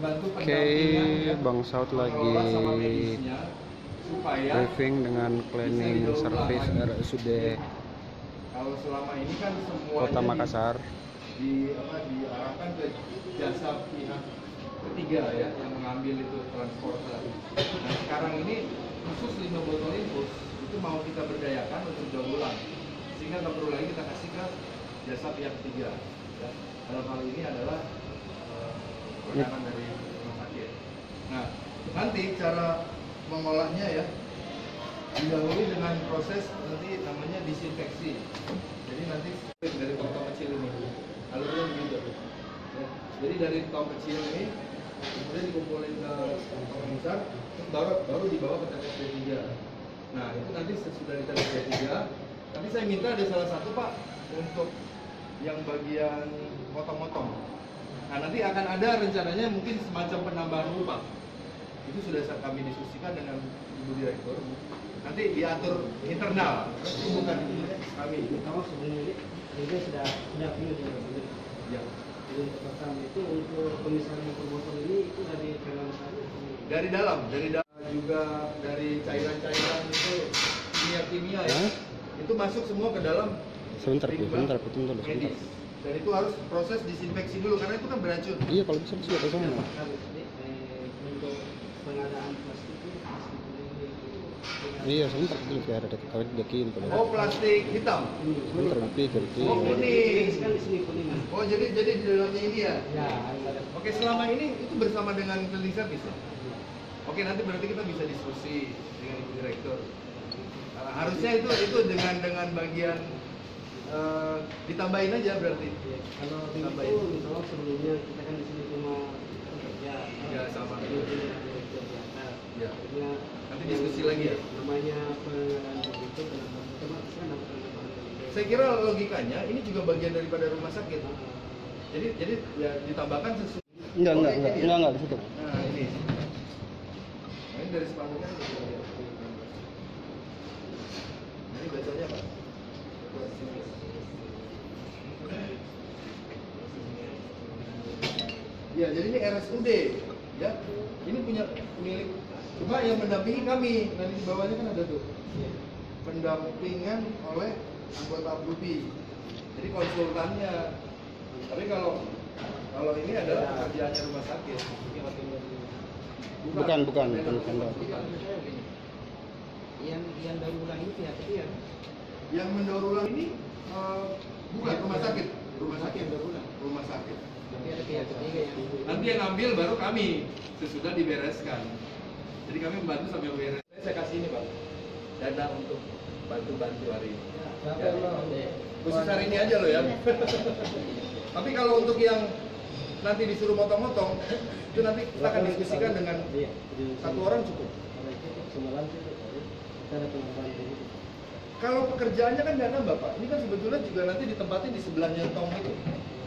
Oke, ya, Bang Saud lagi briefing dengan cleaning service RSUD kalau selama ini kan semua Kota Makassar. di apa diarahkan ke jasa pihak ketiga ya yang mengambil itu transportasi. Nah sekarang ini khusus lima botol infus itu mau kita berdayakan untuk daur ulang sehingga nggak perlu lagi kita kasih ke jasa pihak ketiga. Ya. Dalam hal ini adalah eh, dari rumah sakit. Nah nanti cara mengolahnya ya didahului dengan proses nanti namanya disinfeksi. Jadi nanti dari tong-tong kecil ini alurnya begitu. Ya. Jadi dari tong kecil ini kemudian dikumpulin ke tong besar, baru baru dibawa ke TPS 3 Nah itu nanti sesudah di TPS 3 Nanti saya minta ada salah satu pak untuk yang bagian motong-motong. Nah nanti akan ada rencananya mungkin semacam penambahan upah. Itu sudah kami diskusikan dengan ibu direktur. Nanti diatur internal, itu bukan kami. Pertama sebenarnya ini sudah sudah punya di Bang. Ya. Jadi untuk pertama itu untuk pemisahan motor motor ini itu dari dalam sana. Dari dalam, dari dalam juga dari cairan-cairan itu kimia-kimia ya. Itu masuk semua ke dalam Sebentar, sebentar, Bu, tunggu dulu, sebentar. Dan itu harus proses disinfeksi dulu karena itu kan beracun. Iya, kalau bisa bisa ke sana. Kami tadi eh, untuk pengadaan plastik itu ini Iya, sebentar dulu biar ada kawin dekin kalau. Oh plastik hitam. Sebentar pikir Oh, itu. kuning. kan di sini kuningan. Oh jadi jadi di dalamnya ini ya. Ya, ada Oke selama ini itu bersama dengan cleaning service ya? Oke nanti berarti kita bisa diskusi dengan ibu direktur. Uh, harusnya itu itu dengan dengan bagian uh, ditambahin aja berarti. Ya, kalau di Tambahin. itu misalnya sebelumnya kita kan di sini cuma kerja. Ya, sama. Atas. Ya. Akhirnya Nanti diskusi lagi ya. Namanya pengadaan itu kan dari- Saya kira logikanya ini juga bagian daripada rumah sakit. Jadi jadi ya ditambahkan sesuai. Enggak, enggak, Oh, enggak, ya? enggak, enggak di situ. Nah ini. Nah, ini dari spanduknya. Ini bacanya apa? Ya, jadi ini RSUD, ya. Ini punya milik cuma yang mendampingi kami. Nanti di bawahnya kan ada tuh. iya. Pendampingan oleh anggota Abdubi. Jadi konsultannya. Tapi kalau kalau ini adalah pekerjaannya rumah sakit. Bukan, bukan, bukan, bukan. Bukan. yang yang daur ulang itu pihak ketiga Yang mendaur ulang ini eh, bukan rumah sakit, rumah sakit, daur ulang rumah sakit. Nanti yang ambil baru kami sesudah dibereskan. Jadi kami membantu sambil beres. Saya kasih ini pak, dana untuk bantu-bantu hari ini. Ya. Khusus hari ini aja loh ya. Tapi kalau untuk yang nanti disuruh motong-motong, itu nanti kita akan diskusikan dengan Iya, satu orang cukup. Kita ada. Kalau pekerjaannya kan nggak nambah pak. Ini kan sebetulnya juga nanti ditempatin di sebelahnya tong itu,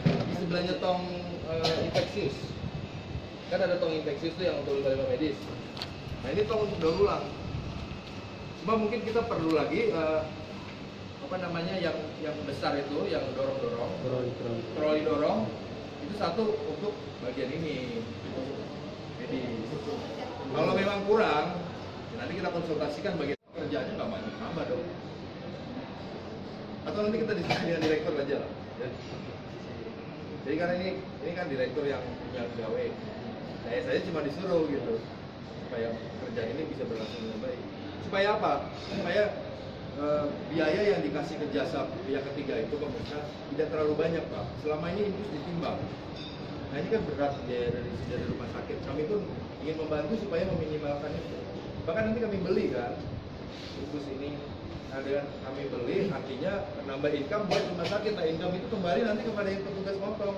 di sebelahnya tong eh, infeksius. Kan ada tong infeksius tuh yang untuk limbah medis. Nah ini tong untuk daur ulang. Cuma mungkin kita perlu lagi eh, apa namanya yang yang besar itu, yang dorong-dorong, troli dorong itu satu untuk bagian ini medis. Kalau memang kurang, ya nanti kita konsultasikan bagian kerjanya nggak banyak nambah dong. Atau nanti kita diskusi dengan direktur aja lah. Ya. Jadi karena ini ini kan direktur yang punya pegawai. Saya saya cuma disuruh gitu supaya kerjaan ini bisa berlangsung dengan baik. Supaya apa? Supaya eh, biaya yang dikasih ke jasa pihak ketiga itu pemerintah tidak terlalu banyak pak. Selama ini infus ditimbang. Nah ini kan berat biaya dari dari rumah sakit. Kami pun ingin membantu supaya meminimalkan itu. Bahkan nanti kami beli kan infus ini. Dengan kami beli artinya menambah income buat rumah sakit. Nah income itu kembali nanti kepada yang petugas motong.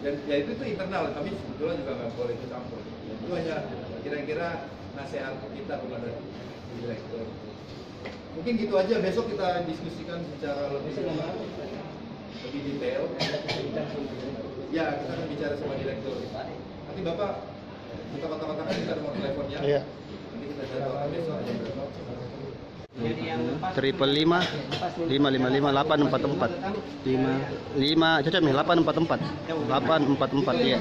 Dan ya itu, itu internal. Kami sebetulnya juga nggak boleh ikut campur. Itu hanya kira-kira nasihat kita kepada direktur. Mungkin gitu aja. Besok kita diskusikan secara lebih lebih detail. Ya, kita akan bicara sama direktur. Nanti Bapak kita kotak-kotakan kita nomor teleponnya. Iya. Nanti kita jadwalkan besok Triple lima, lima lima lima, delapan empat empat, lima lima, cocok nih, delapan empat empat, delapan empat empat, ya.